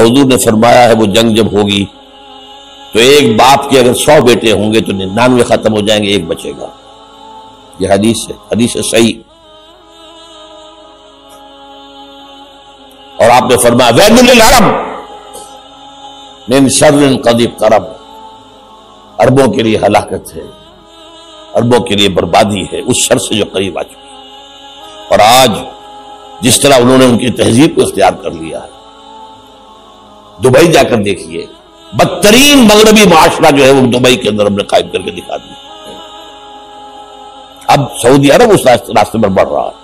और हजूर ने फरमाया है, वो जंग जब होगी तो एक बाप के अगर सौ बेटे होंगे तो निन्यानवे खत्म हो जाएँगे, एक बचेगा। ये हदीस है हदीस है सही। और आपने फरमाया वैदुल अरब, मिन कदीब अरबों के लिए हलाकत है, अरबों के लिए बर्बादी है, उस शर से जो करीब आ चुकी और आज, जिस तरह उन्होंने उनकी तहजीब को इख्तियार कर लिया है दुबई जाकर देखिए बदतरीन मगरबी माशरा जो है वो दुबई के अंदर हमने कायम करके दिखा दिया अब सऊदी अरब उस रास्ते पर बढ़ रहा है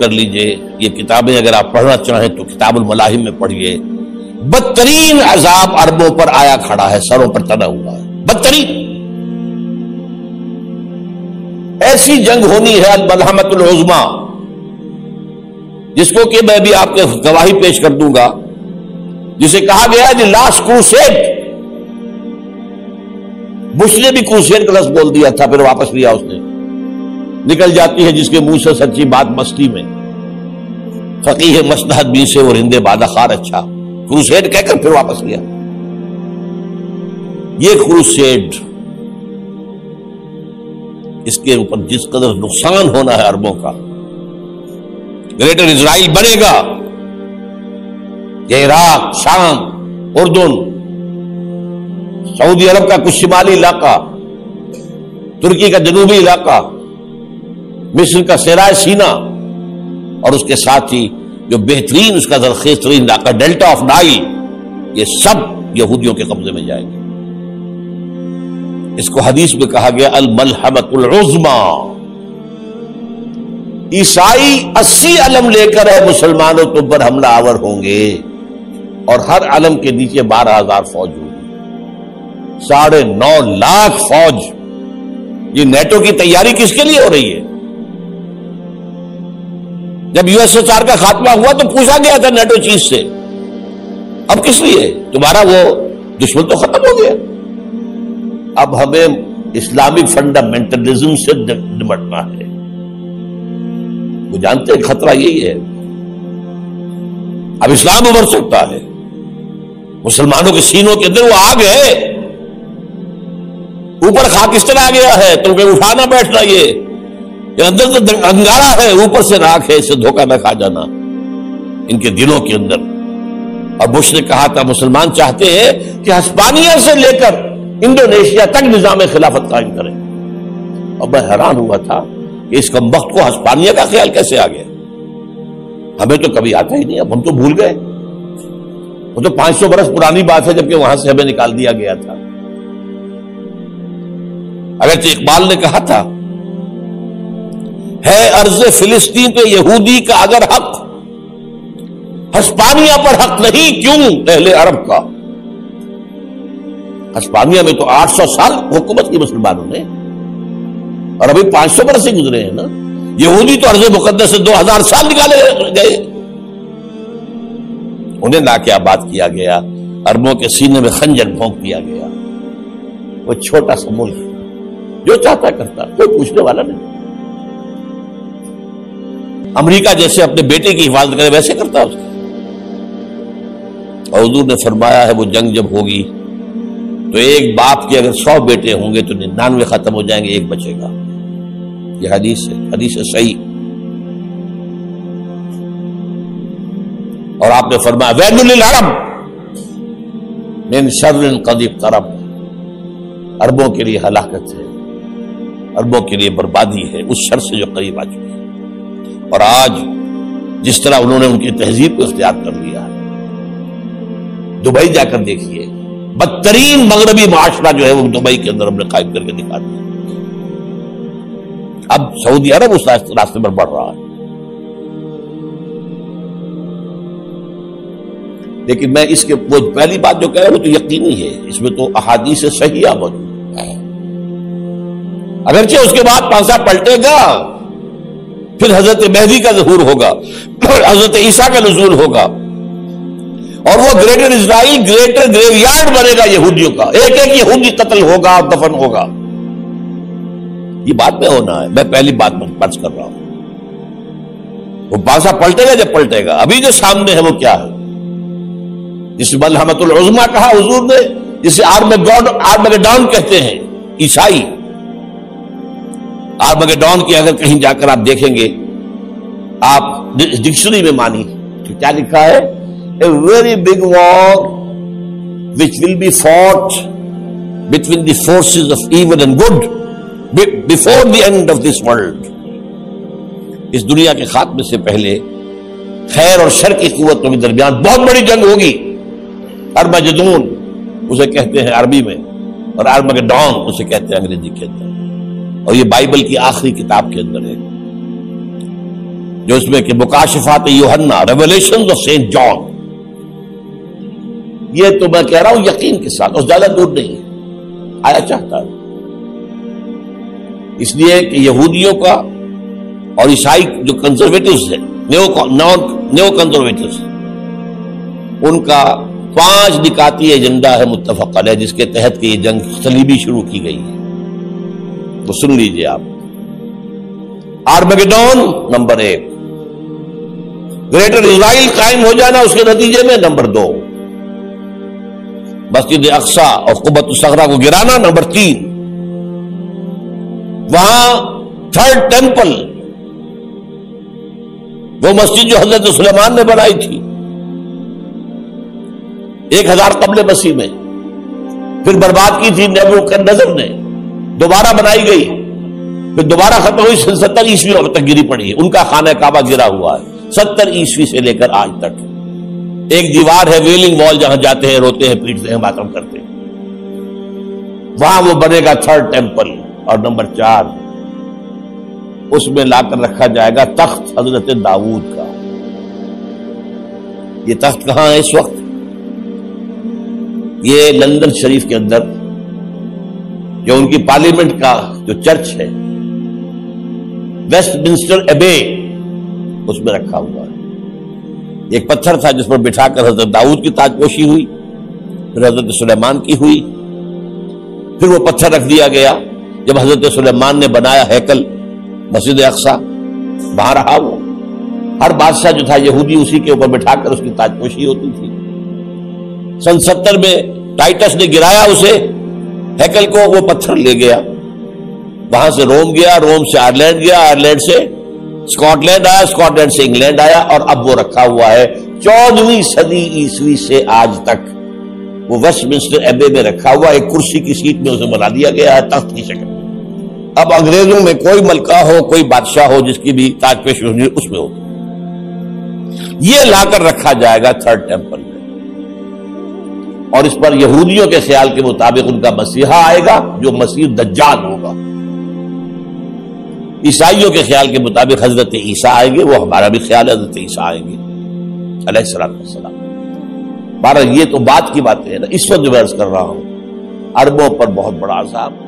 कर लीजिए, ये किताबें अगर आप पढ़ना चाहें तो किताबुल मलाहिम में पढ़िए। बदतरीन अजाब अरबों पर आया खड़ा है, सरों पर तना हुआ है। बदतरीन। ऐसी जंग होनी है अलमलहमतुलमा जिसको कि मैं भी आपके गवाही पेश कर दूँगा। जिसे कहा गया कि लास्ट क्रूसेड। बुश ने भी क्रूसेड का लफ्ज बोल दिया था, फिर वापस लिया उसने। निकल जाती है जिसके मुँह से सच्ची बात मस्ती में। फकीह मसलहत बी से और हिंदे बादाखार अच्छा। क्रूसेड कहकर फिर वापस लिया ये क्रूसेड इसके ऊपर जिस कदर नुकसान होना है अरबों का, ग्रेटर इसराइल बनेगा। ये इराक शाम, उर्दून, सऊदी अरब का कुछ शिमाली इलाका, तुर्की का जनूबी इलाका मिस्र का सराय सीना और उसके साथ ही जो बेहतरीन उसका दरखेज तरीन इलाका डेल्टा ऑफ़ नाइल, ये सब यहूदियों के कब्जे में जाएँगे। इसको हदीस में कहा गया अल मलहमतुलमा ईसाई अस्सी अलम लेकर है, मुसलमानों तुम पर हमला आवर होंगे और हर अलम के नीचे बारह हज़ार फौज होगी। साढ़े नौ लाख फौज। ये नेटो की तैयारी किसके लिए हो रही है? जब यूएसएसआर का खात्मा हुआ तो पूछा गया था नेटो चीज़ से, अब किस लिए? तुम्हारा वो दुश्मन तो खत्म हो गया। अब हमें इस्लामिक फंडामेंटलिज्म से निपटना है। वो जानते हैं, खतरा यही है। अब इस्लाम उभर सकता है। मुसलमानों के सीनों के अंदर वो आग है ऊपर खाकिस्तान आ गया है तो कहीं उठाना बैठना ये। अंदर तो अंगारा है, ऊपर से राख है, इसे धोखा न खा जाना। इनके दिलों के अंदर। और बुश ने कहा था मुसलमान चाहते हैं कि हस्पानिया से लेकर इंडोनेशिया तक निज़ाम खिलाफत कायम करें? और मैं हैरान हुआ था कि इस कम वक्त को हस्पानिया का ख्याल कैसे आ गया। हमें तो कभी आता ही नहीं, अब हम तो भूल गए। वो तो 500 बरस पुरानी बात है, जबकि वहाँ से हमें निकाल दिया गया था। अगर इकबाल ने कहा था है अर्ज़ फिलिस्तीन पे यहूदी का अगर हक? हस्पानिया पर हक नहीं, क्यों? पहले अरब का। हस्पानिया में तो 800 साल हुकूमत की मुसलमानों ने। और अभी 500 बरस से गुजरे हैं ना। यहूदी तो अर्ज़ मुकदस से 2000 साल निकाले गए। उन्हें ना क्या बात किया गया, अरबों के सीने में खंजर भोंक दिया गया। वो छोटा सा मुल्क, जो चाहता करता, कोई पूछने वाला नहीं। अमेरिका जैसे अपने बेटे की हिफाजत करे, वैसे करता उसका। और हजूर ने फरमाया है, वो जंग जब होगी तो एक बाप के अगर सौ बेटे होंगे तो निन्यानवे खत्म हो जाएँगे, एक बचेगा। ये हदीस है हदीस है सही। और आपने फरमाया वैदुल अरब मिन कदीब करब अरबों के लिए हलाकत है, अरबों के लिए बर्बादी है, उस शर से जो करीब आ चुकी है। और आज जिस तरह उन्होंने उनकी तहजीब को इख्तियार कर लिया है, दुबई जाकर देखिए, बदतरीन मगरबी माशरा जो है वो दुबई के अंदर हमने कायम करके दिखा दिया। अब सऊदी अरब उस रास्ते पर बढ़ रहा है। लेकिन मैं इसके वो पहली बात जो कह रहा हूँ तो यकीनी है, इसमें तो अहादी से सही मौजूद है। अगरचे उसके बाद पांसा पलटेगा। फिर हज़रत मेहदी का जहूर होगा हज़रत ईसा का नजूर होगा। और वो ग्रेटर इसराइल ग्रेटर ग्रेवयार्ड बनेगा यहूदियों का। एक एक यहूदी कत्ल होगा और दफन होगा। ये बात में होना है। मैं पहली बात बच कर रहा हूँ। वो बासा पलटेगा जब पलटेगा। अभी जो सामने है वो क्या है? जिस मलहमतुल उजमा कहा हजूर ने, जिसे आर्मगॉड आर्मगेडॉन कहते हैं, ईसाई। आर्मगेडॉन की अगर कहीं जाकर आप देखेंगे, आप डिक्शनरी में मानी तो क्या लिखा है? A very big war which will be fought between the forces of evil and good before the end of this world इस दुनिया के खात्मे से पहले खैर और शर की कुतों के दरमियान बहुत बड़ी जंग होगी। अरबा जदून, उसे कहते हैं अरबी में, और अरमगडॉन उसे कहते हैं अंग्रेज़ी के अंदर। और ये बाइबल की आखिरी किताब के अंदर है, जो इसमें कि मुकाशफात योहन्ना रेवलेशन ऑफ़ सेंट जॉन ये तो मैं कह रहा हूँ यकीन के साथ, और ज़्यादा दूर नहीं है। आया चाहता है। इसलिए कि यहूदियों का और ईसाई जो कंजर्वेटिव है न्यो कंजर्वेटिव उनका पाँच निकाती एजेंडा है मुतफ़ है, जिसके तहत की जंग सलीबी शुरू की गई है। तो सुन लीजिए आप। आर्मगेडोन नंबर एक। ग्रेटर इसराइल कायम हो जाना उसके नतीजे में नंबर दो। मस्जिद अक्सा और कुबत सगरा को गिराना नंबर तीन। वहाँ थर्ड टेंपल वो मस्जिद जो हज़रत सुलेमान ने बनाई थी। एक हज़ार कबल मसीह में, फिर बर्बाद की थी नेबू के नज़र ने। दोबारा बनाई गई। फिर दोबारा खत्म हुई सत्तर ईस्वी तक गिरी पड़ी। है उनका खाना काबा गिरा हुआ है। सत्तर ईस्वी से लेकर आज तक। एक दीवार है, वेलिंग वॉल, जहाँ जाते हैं, रोते हैं, पीटते हैं, मातम करते हैं। वहाँ वो बनेगा थर्ड टेंपल। और नंबर चार, उसमें लाकर रखा जाएगा तख्त हज़रत दाऊद का। ये तख्त कहाँ है इस वक्त? ये लंदन शरीफ के अंदर। जो उनकी पार्लियामेंट का जो चर्च है वेस्ट मिनिस्टर एबे उसमें रखा हुआ है। एक पत्थर था जिस पर बिठाकर हज़रत दाऊद की ताजपोशी हुई, फिर हज़रत सुलेमान की हुई, फिर वो पत्थर रख दिया गया, जब हज़रत सुलेमान ने बनाया हैकल, मस्जिद अक्सा, वहाँ रहा वो। हर बादशाह जो था, यहूदी उसी के ऊपर बिठाकर उसकी ताजपोशी होती थी। सन सत्तर में टाइटस ने गिराया उसे हैकल को वो पत्थर ले गया। वहाँ से रोम गया, रोम से आयरलैंड गया, आयरलैंड से स्कॉटलैंड आया, स्कॉटलैंड से इंग्लैंड आया और अब वो रखा हुआ है। चौदहवीं सदी ईस्वी से आज तक वो वेस्टमिंस्टर एबे में रखा हुआ, एक कुर्सी की सीट में उसे बना दिया गया है, तख्त की शक्ल। अब अंग्रेज़ों में कोई मलका हो, कोई बादशाह हो, जिसकी भी ताजपेश उसमें हो। ये लाकर रखा जाएगा थर्ड टेंपल और इस पर यहूदियों के ख्याल के मुताबिक उनका मसीहा आएगा, जो मसीह दज्जाल होगा। ईसाइयों के ख्याल के मुताबिक हज़रत ईसा आएँगे, वो हमारा भी ख्याल हज़रत ईसा आएँगे। अलैहिस्सलाम बारह ये तो बात की बातें है ना, इस वक्त जो अर्ज़ कर रहा हूँ, अरबों पर बहुत बड़ा आजाब